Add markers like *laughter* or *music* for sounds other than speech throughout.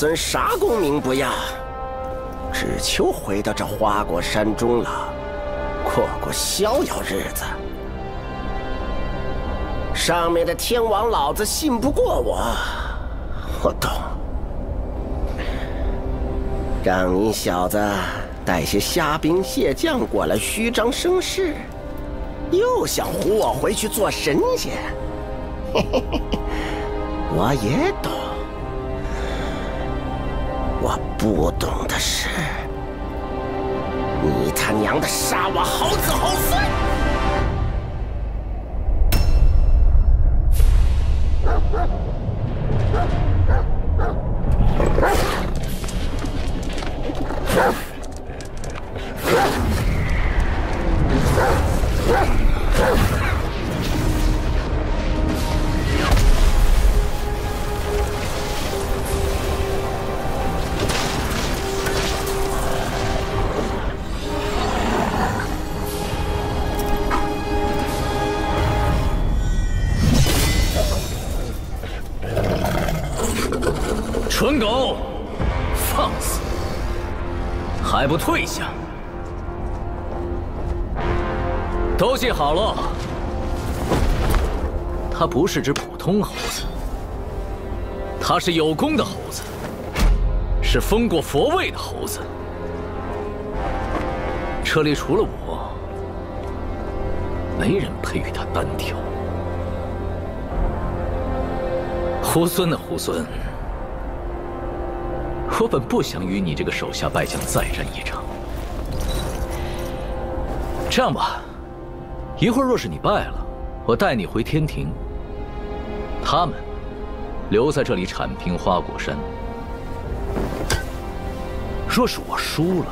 孙啥功名不要，只求回到这花果山中了，过过逍遥日子。上面的天王老子信不过我，我懂。让你小子带些虾兵蟹将过来虚张声势，又想唬我回去做神仙。*laughs* 我也懂，不懂的是，你他娘的杀我好子好孙！不退下！都记好了，他不是只普通猴子，他是有功的猴子，是封过佛位的猴子。这里除了我，没人配与他单挑。猢狲的猢狲。我本不想与你这个手下败将再战一场。这样吧，一会儿若是你败了，我带你回天庭。他们留在这里铲平花果山。若是我输了，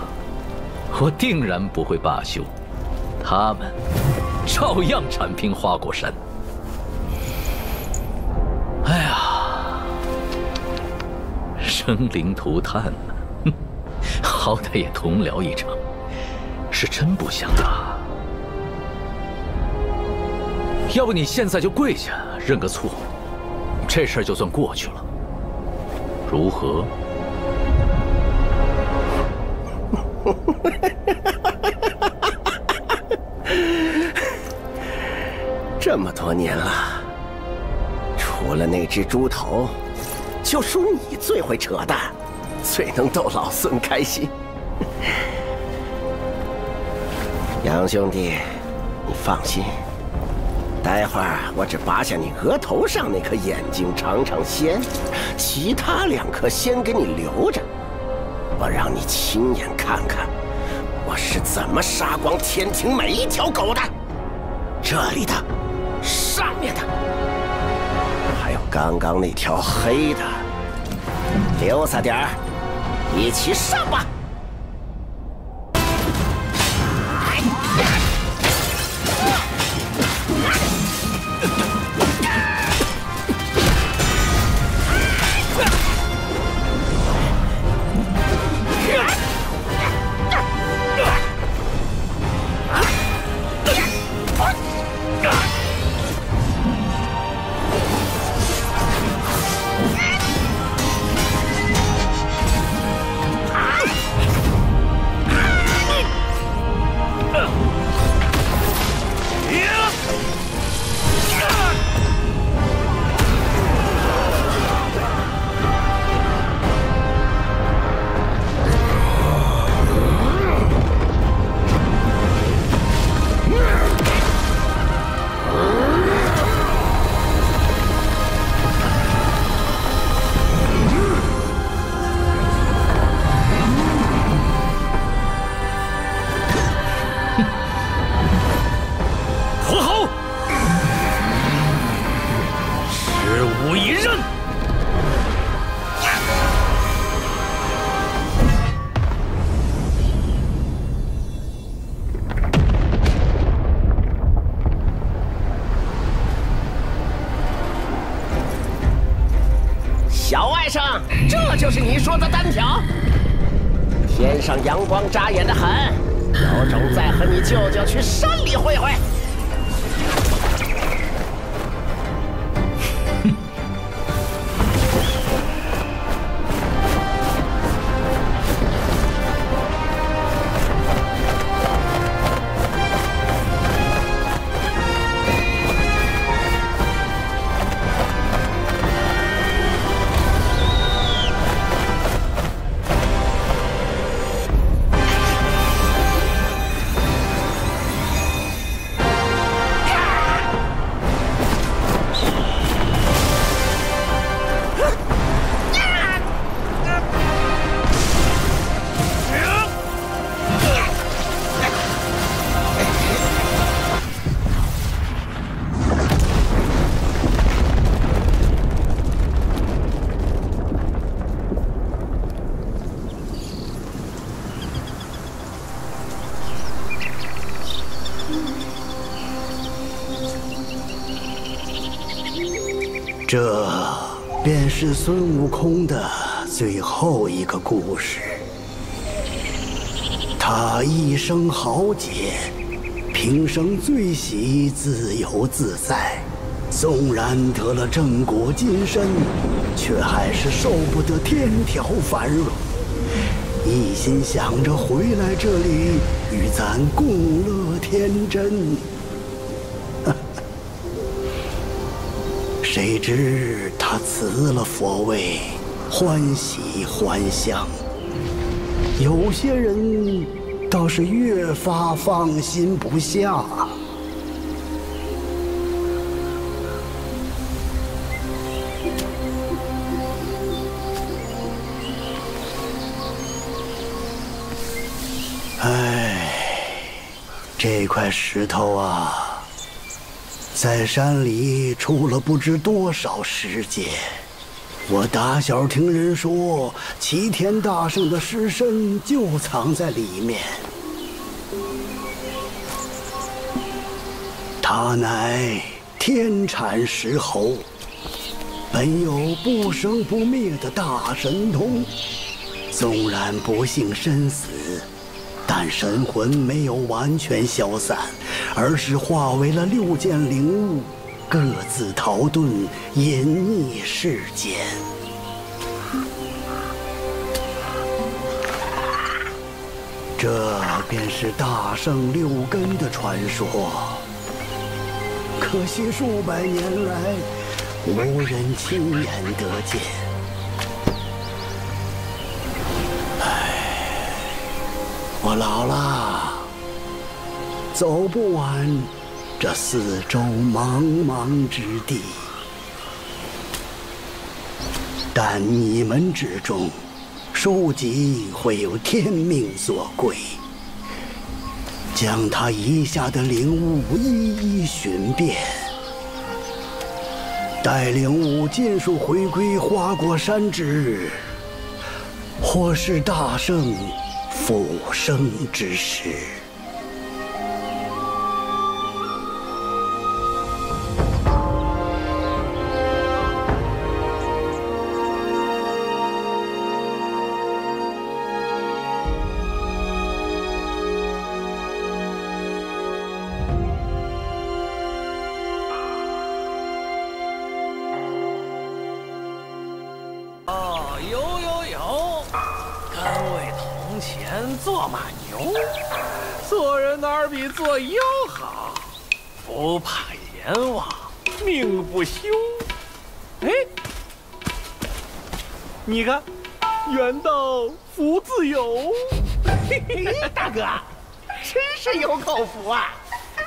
我定然不会罢休，他们照样铲平花果山。生灵涂炭呢，*laughs* 好歹也同僚一场，是真不想打。要不你现在就跪下认个错，这事儿就算过去了，如何？*laughs* 这么多年了，除了那只猪头。就属你最会扯淡，最能逗老孙开心。杨兄弟，你放心，待会儿我只拔下你额头上那颗眼睛尝尝鲜，其他两颗先给你留着，我让你亲眼看看我是怎么杀光天庭每一条狗的。这里的，上面的。还有刚刚那条黑的，留下点儿，一起上吧。小外甥这就是你说的单挑？天上阳光扎眼的很，有种再和你舅舅去山里会会。孙悟空的最后一个故事。他一生豪杰，平生最喜自由自在。纵然得了正果金身，却还是受不得天条繁荣，一心想着回来这里与咱共乐天真。谁 *laughs* 知辞了佛位，欢喜还乡。有些人倒是越发放心不下。唉，这块石头啊，在山里出了不知多少时间。我打小听人说，齐天大圣的尸身就藏在里面。他乃天产石猴，本有不生不灭的大神通。纵然不幸身死，但神魂没有完全消散，而是化为了六件灵物，各自逃遁，隐匿世间。这便是大圣六根的传说。可惜数百年来，无人亲眼得见。我老了，走不完这四周茫茫之地。但你们之中，书籍会有天命所归，将他遗下的灵物一一寻遍，待灵物尽数回归花果山之日，或是大圣。复生之时。为铜钱做马牛，做人哪儿比做妖好？不怕阎王，命不休。哎，你看，缘到福自有。嘿嘿，大哥，真是有口福啊！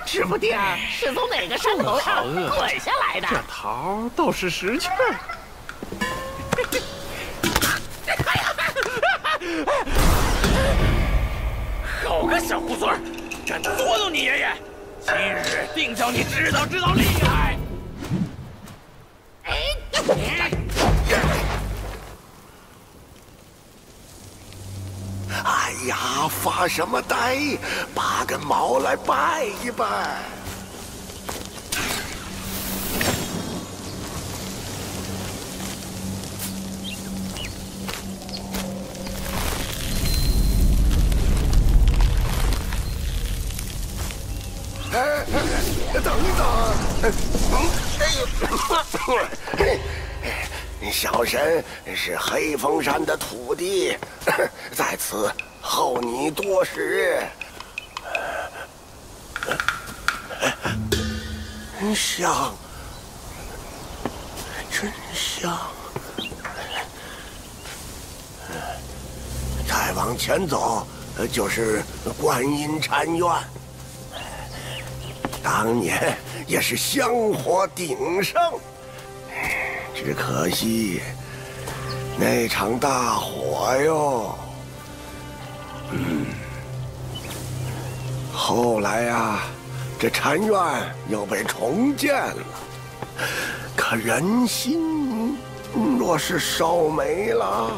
指不定是从哪个山头上滚下来的。这桃倒是识趣小猢狲，敢捉弄你爷爷！今日定叫你知道知道厉害！哎呀，发什么呆？拔根毛来拜一拜。*coughs* 小神是黑风山的土地，*coughs* 在此候你多时。*coughs* 香，真香。再往前走，就是观音禅院。当年也是香火鼎盛，只可惜那场大火哟。嗯，后来呀，这禅院又被重建了，可人心若是烧没了，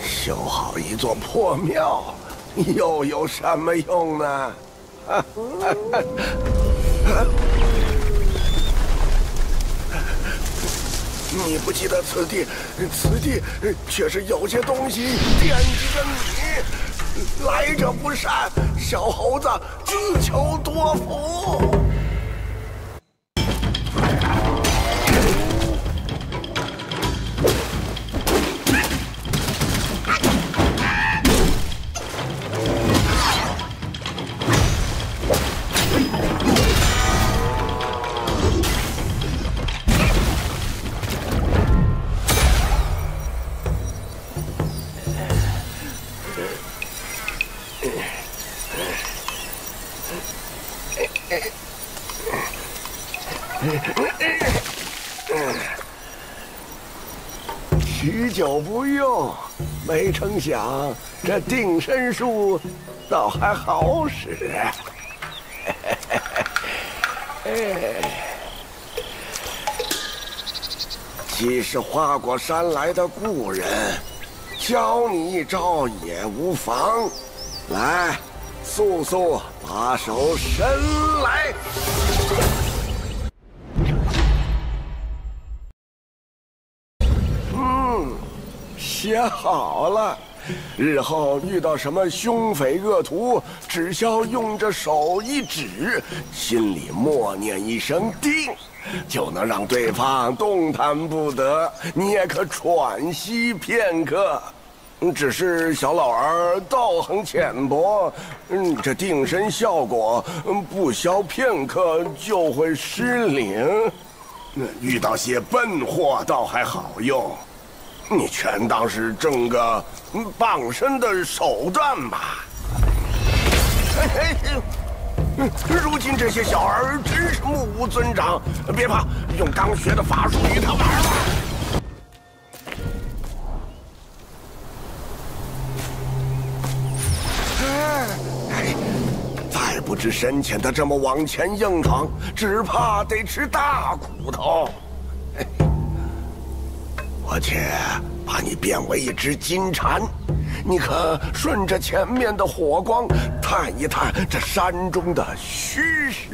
修好一座破庙又有什么用呢？*laughs* 你不记得此地，此地却是有些东西惦记着你。来者不善，小猴子自求多福。久不用，没成想这定身术倒还好使。*laughs* 既是花果山来的故人，教你一招也无妨。来，速速把手伸来。写好了，日后遇到什么凶匪恶徒，只需要用着手一指，心里默念一声“定”，就能让对方动弹不得。你也可喘息片刻。只是小老儿道行浅薄，嗯，这定身效果不消片刻就会失灵。遇到些笨货倒还好用。你全当是挣个傍身的手段吧。如今这些小儿真是目无尊长，别怕，用刚学的法术与他玩吧。哎，再不知深浅的这么往前硬闯，只怕得吃大苦头。我且把你变为一只金蝉，你可顺着前面的火光探一探这山中的虚实。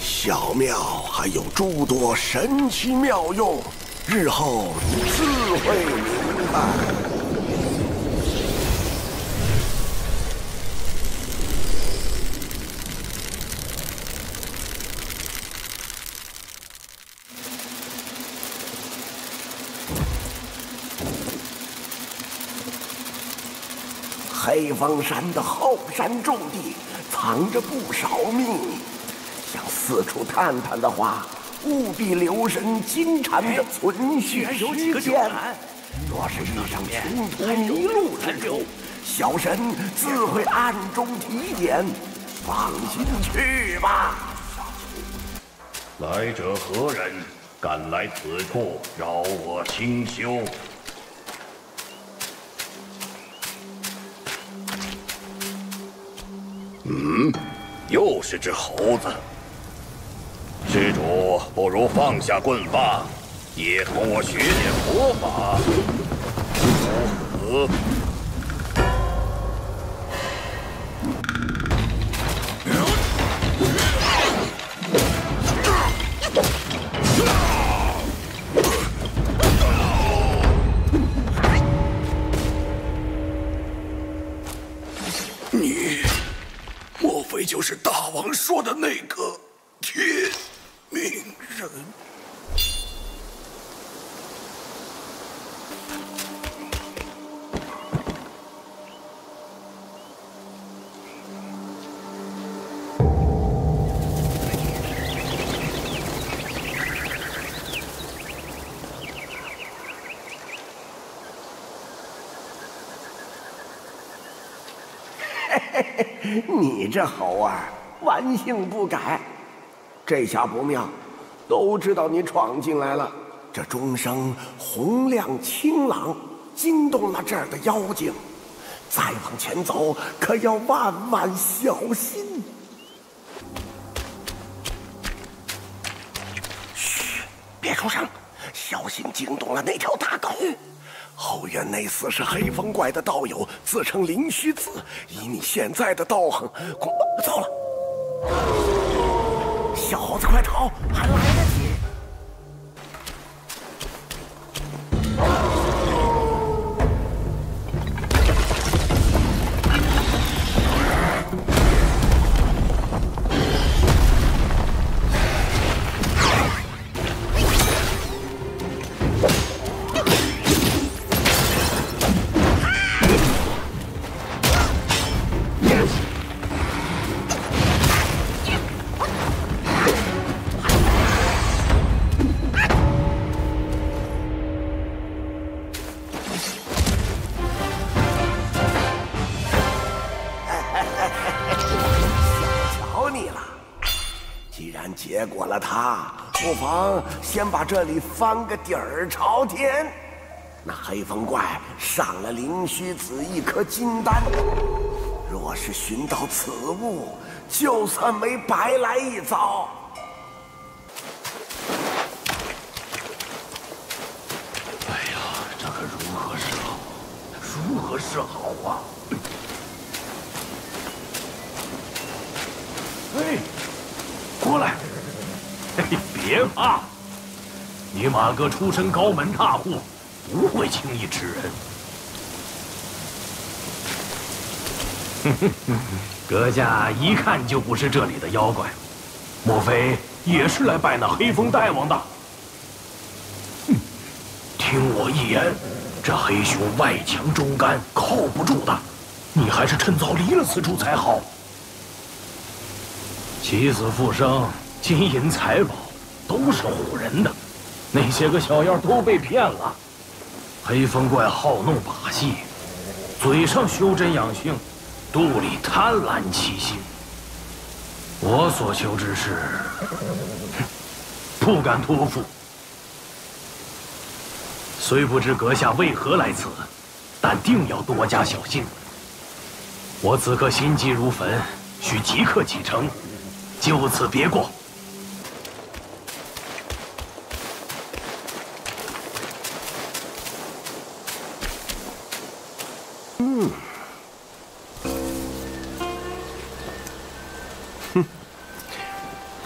*laughs* 小庙还有诸多神奇妙用，日后你自会明白。黑风山的后山重地藏着不少秘密，想四处探探的话，务必留神金蝉的存续时间。若是遇上穷途迷路之处，小神自会暗中提点，放心去吧。来者何人？敢来此处扰我清修？嗯，又是只猴子。施主，不如放下棍棒，也同我学点佛法，如何？*laughs* 你这猴儿顽性不改，这下不妙，都知道你闯进来了。这钟声洪亮清朗，惊动了这儿的妖精。再往前走，可要万万小心。嘘，别出声，小心惊动了那条大狗。后院那厮是黑风怪的道友，自称灵虚子。以你现在的道行，恐怕糟了。小猴子，快逃，还来他，不妨先把这里翻个底儿朝天。那黑风怪上了灵虚子一颗金丹，若是寻到此物，就算没白来一遭。哎呀，这可如何是好？如何是好啊？哎，过来！别怕，你马哥出身高门大户，不会轻易吃人。*laughs* 阁下一看就不是这里的妖怪，莫非也是来拜那黑风大王的？哼，听我一言，这黑熊外强中干，靠不住的，你还是趁早离了此处才好。起死复生。金银财宝都是唬人的，那些个小妖都被骗了。黑风怪好弄把戏，嘴上修真养性，肚里贪婪欺心。我所求之事，不敢托付。虽不知阁下为何来此，但定要多加小心。我此刻心急如焚，需即刻启程，就此别过。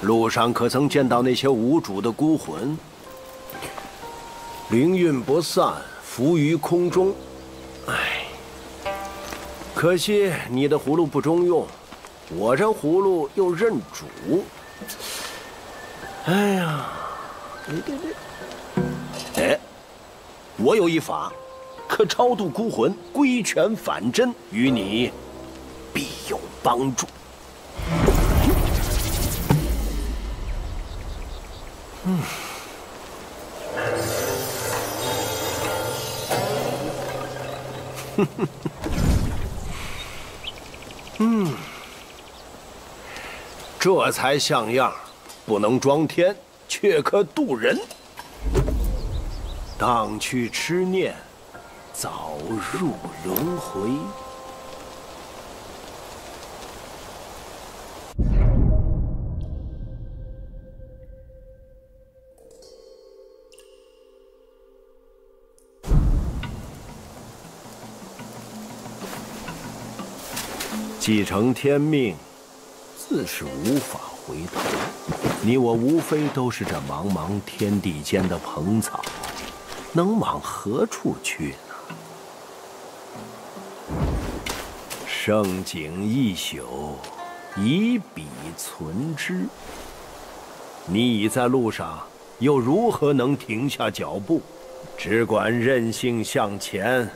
路上可曾见到那些无主的孤魂？灵运不散，浮于空中。唉，可惜你的葫芦不中用，我这葫芦又认主。哎呀，对对对，哎，我有一法，可超度孤魂，归泉返真，与你必有帮助。嗯，哼哼，嗯，这才像样，不能装天，却可渡人。荡去痴念，早入轮回。继承天命，自是无法回头。你我无非都是这茫茫天地间的蓬草，能往何处去呢？盛景一宿，以笔存之。你已在路上，又如何能停下脚步？只管任性向前，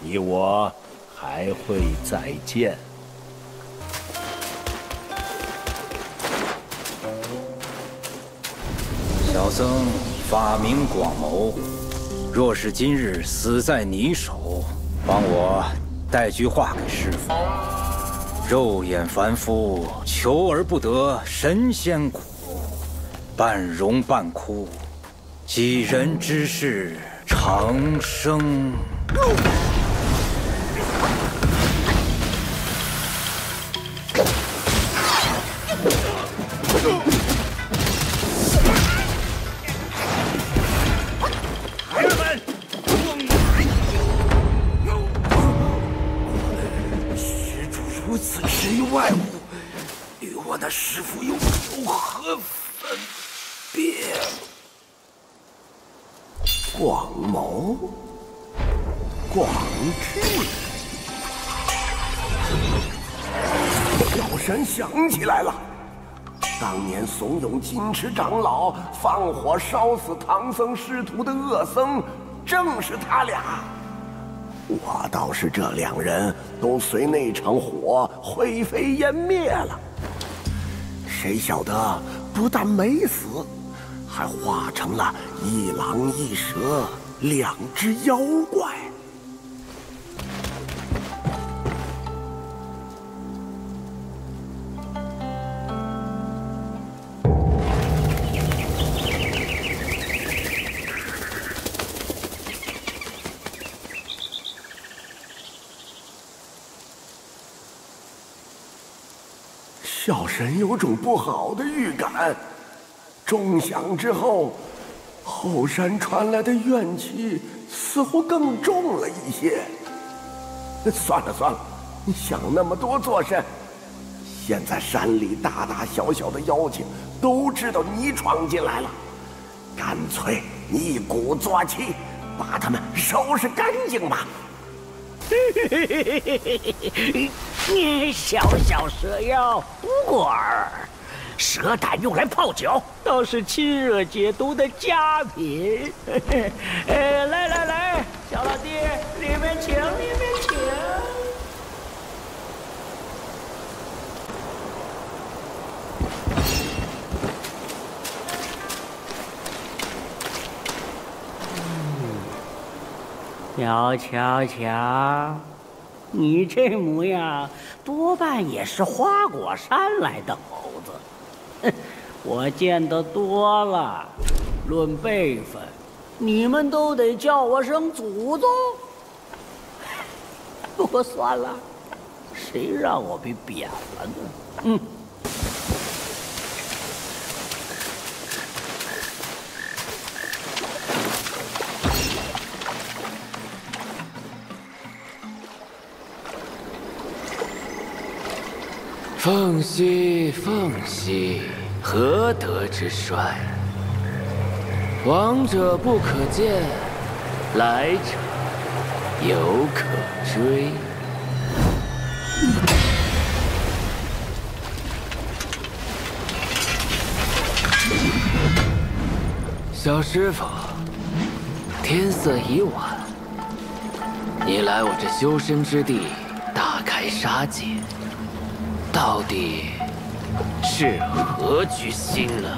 你我还会再见。僧法名广谋，若是今日死在你手，帮我带句话给师傅。肉眼凡夫求而不得神仙苦，半荣半枯，几人之事长生。金池长老放火烧死唐僧师徒的恶僧，正是他俩。我倒是这两人都随那场火灰飞烟灭了。谁晓得，不但没死，还化成了一狼一蛇两只妖怪。小神有种不好的预感，钟响之后，后山传来的怨气似乎更重了一些。算了算了，你想那么多做甚？现在山里大大小小的妖精都知道你闯进来了，干脆一鼓作气把他们收拾干净吧。嘿嘿嘿嘿嘿嘿嘿！你小小蛇妖，不过尔，蛇胆用来泡酒，倒是清热解毒的佳品。哎，来来来，小老弟，里面请，里面请。瞧瞧瞧。*laughs* 你这模样，多半也是花果山来的猴子。哼，我见得多了。论辈分，你们都得叫我声祖宗。*laughs* 不过算了，谁让我被贬了呢？嗯。*laughs* 凤兮凤兮，何德之衰？往者不可见，来者犹可追。小师傅，天色已晚，你来我这修身之地，大开杀戒。到底是何居心呢？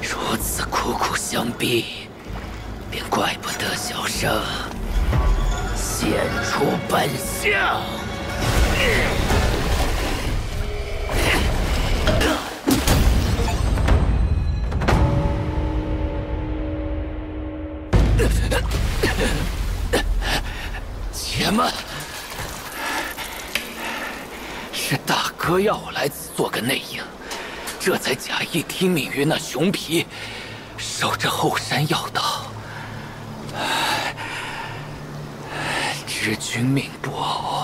如此苦苦相逼，便怪不得小生现出本相。且慢，是大哥要我来做个内应，这才假意听命于那熊皮，守着后山要道。*sighs* 知君命不好。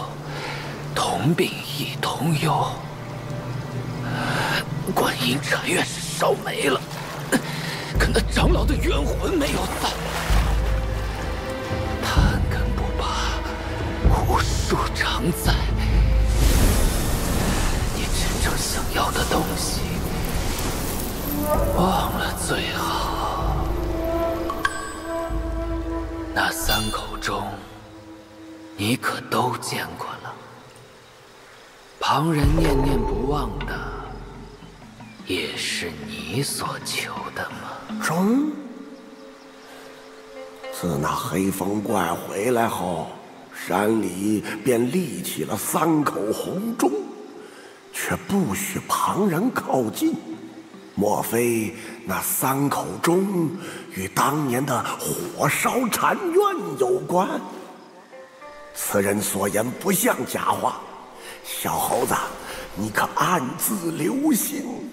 同病亦同忧，观音禅院是烧没了，可那长老的冤魂没有散。贪根不拔，无数常在。你真正想要的东西，忘了最好。那三口钟，你可都见过？旁人念念不忘的，也是你所求的吗？中。自那黑风怪回来后，山里便立起了三口红钟，却不许旁人靠近。莫非那三口钟与当年的火烧禅院有关？此人所言不像假话，小猴子，你可暗自留心。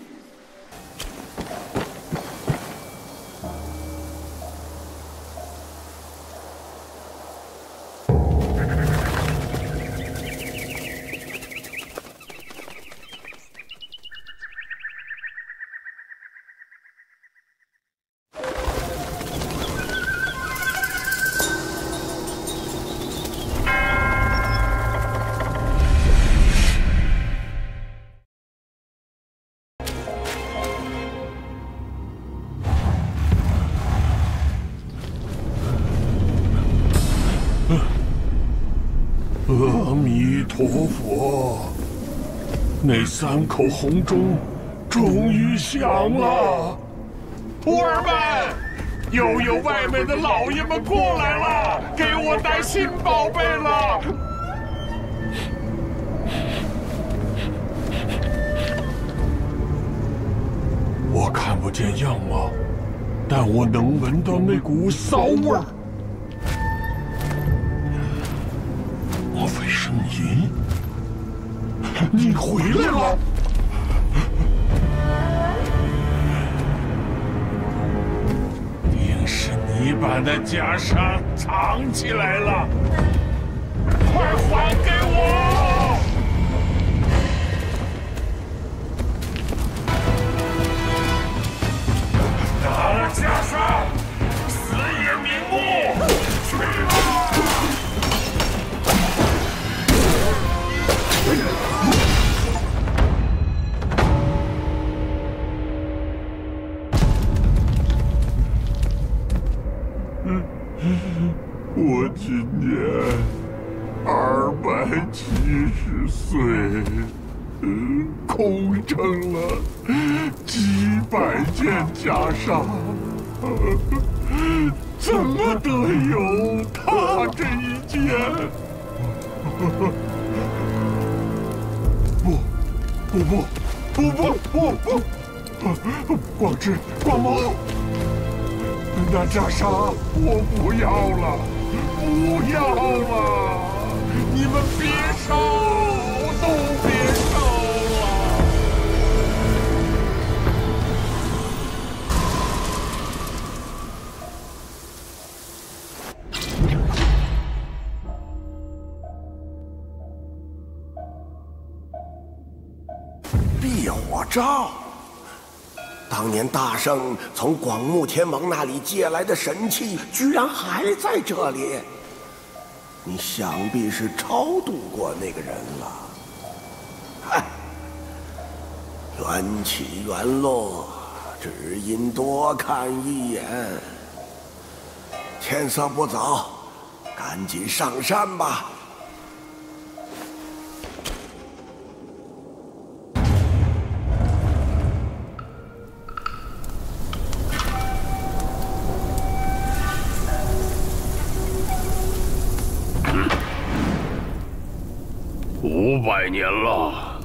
三口红钟终于响了。徒儿们，又有外面的老爷们过来了，给我带新宝贝了。我看不见样貌，但我能闻到那股骚味儿。回来了！定是你把那袈裟藏起来了，快还给我！拿了袈裟，岁，空撑了几百件袈裟，怎么得有他这一件？不，不不不不不不！广志，广谋。那袈裟我不要了，不要了！你们别烧，罩。当年大圣从广目天王那里借来的神器，居然还在这里。你想必是超度过那个人了。嗨，*laughs* 缘起缘落，只因多看一眼。天色不早，赶紧上山吧。五百年了，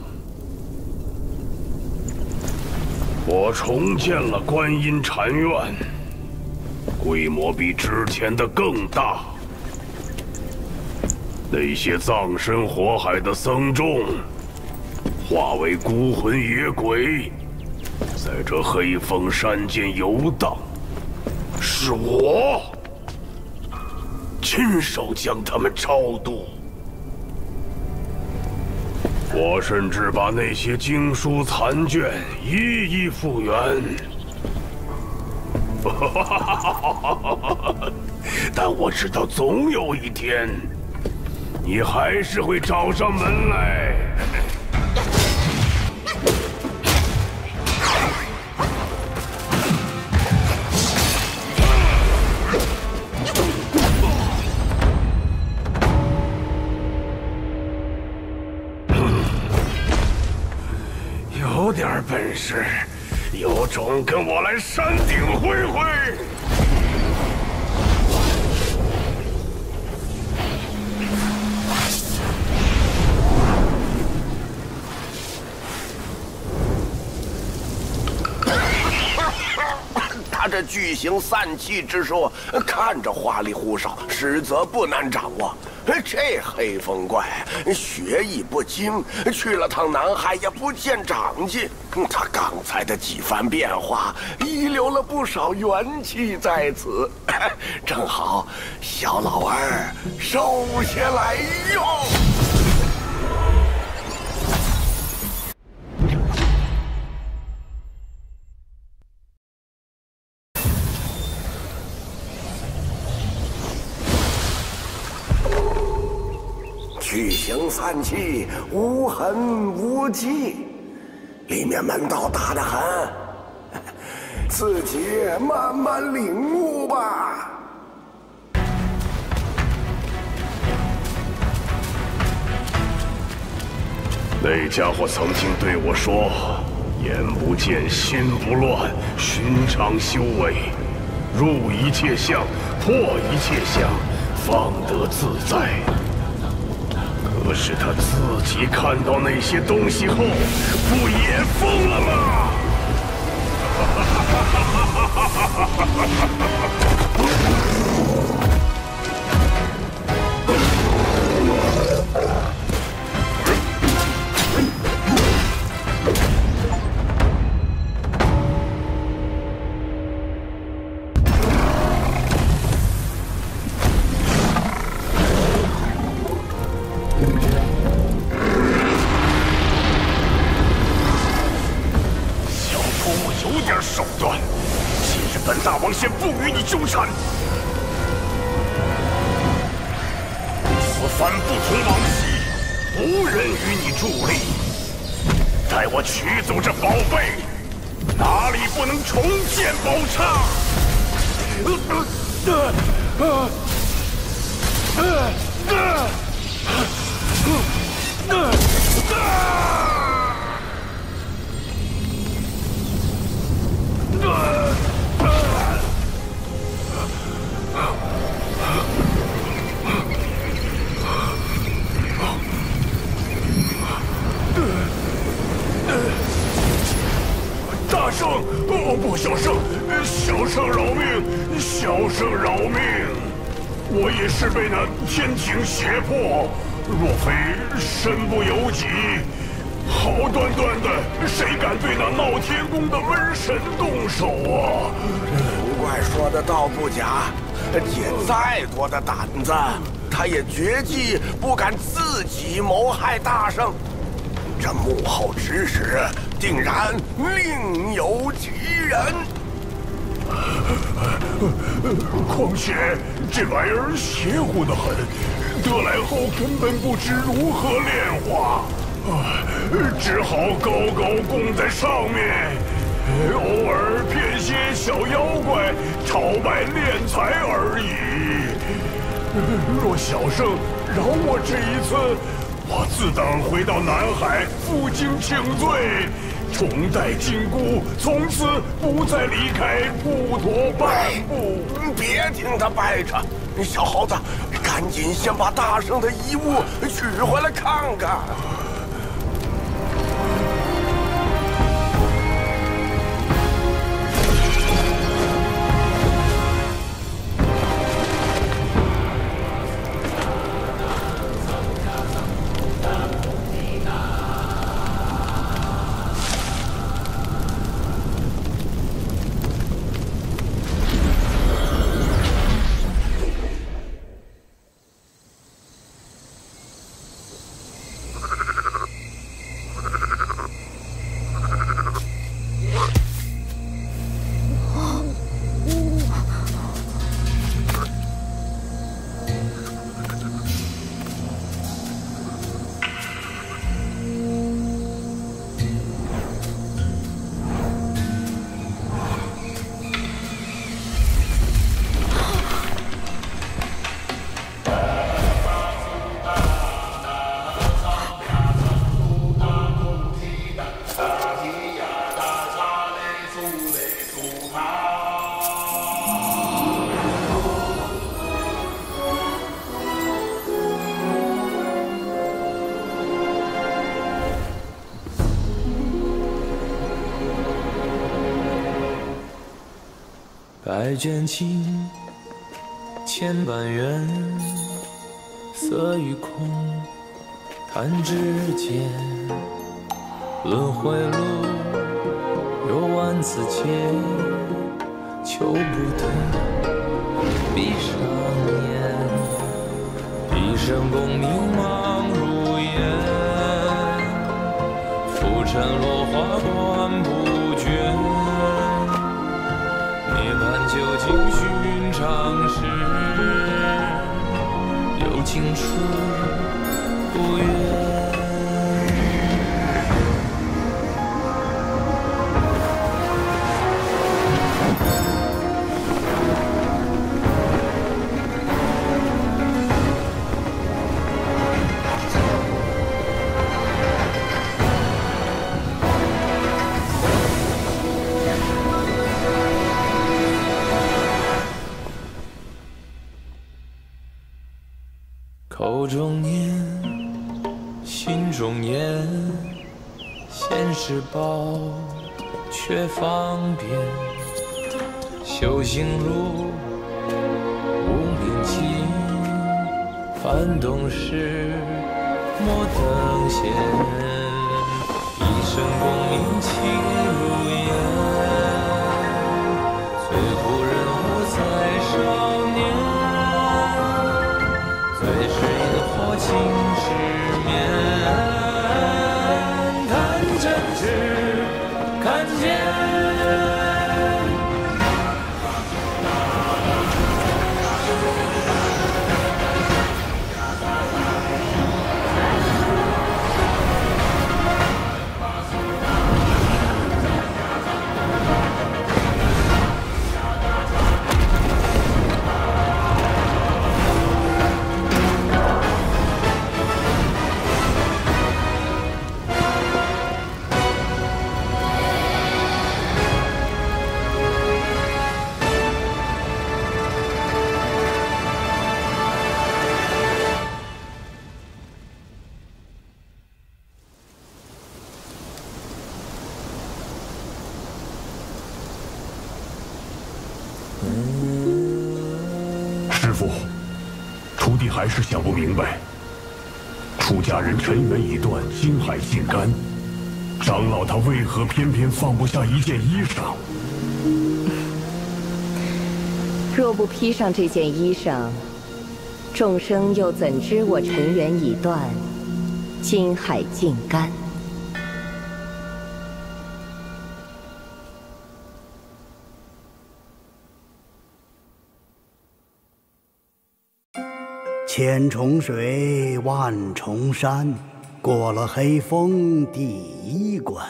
我重建了观音禅院，规模比之前的更大。那些葬身火海的僧众，化为孤魂野鬼，在这黑风山间游荡，是我亲手将他们超度。我甚至把那些经书残卷一一复原，*laughs* 但我知道总有一天，你还是会找上门来。本事，有种跟我来山顶会会！他这巨型散气之术，看着花里胡哨，实则不难掌握。这黑风怪学艺不精，去了趟南海也不见长进。他刚才的几番变化，遗留了不少元气在此，*coughs* 正好小老儿收下来用。散气，无痕无迹，里面门道大得很，自己慢慢领悟吧。那家伙曾经对我说：“眼不见心不乱，寻常修为，入一切相，破一切相，方得自在。”不是他自己看到那些东西后，不也疯了吗？*laughs* 天宫的瘟神动手啊！这龙怪说的倒不假，借再多的胆子，他也绝技不敢自己谋害大圣。这幕后指使定然另有其人。况且这玩意儿邪乎的很，得来后根本不知如何炼化。啊只好高高供在上面，偶尔骗些小妖怪朝拜敛财而已。若小圣饶我这一次，我自当回到南海负荆请罪，重戴金箍，从此不再离开普陀半步。别听他掰扯，小猴子，赶紧先把大圣的遗物取回来看看。白卷青，千般缘，色与空，弹指间。轮回路，有万次劫，求不得。闭上眼，一生功名忙如烟，浮沉落常事，有情处不远。口中念，心中念，现世报，却方便。修行路，无名尽，幡动时，莫等闲。一生功名情如烟，萤火情失眠，看真挚，看见。尘缘已断，心海尽干，长老他为何偏偏放不下一件衣裳？*laughs* 若不披上这件衣裳，众生又怎知我尘缘已断，心海尽干？千重水，万重山，过了黑风第一关。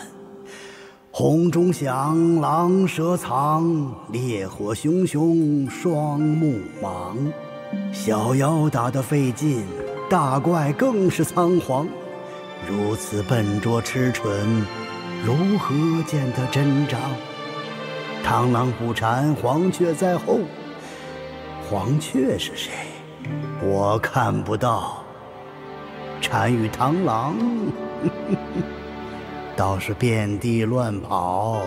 红钟响，狼蛇藏，烈火熊熊双目盲。小妖打得费劲，大怪更是仓皇。如此笨拙痴蠢，如何见得真章？螳螂捕蝉，黄雀在后。黄雀是谁？我看不到。单与螳螂，*laughs* 倒是遍地乱跑。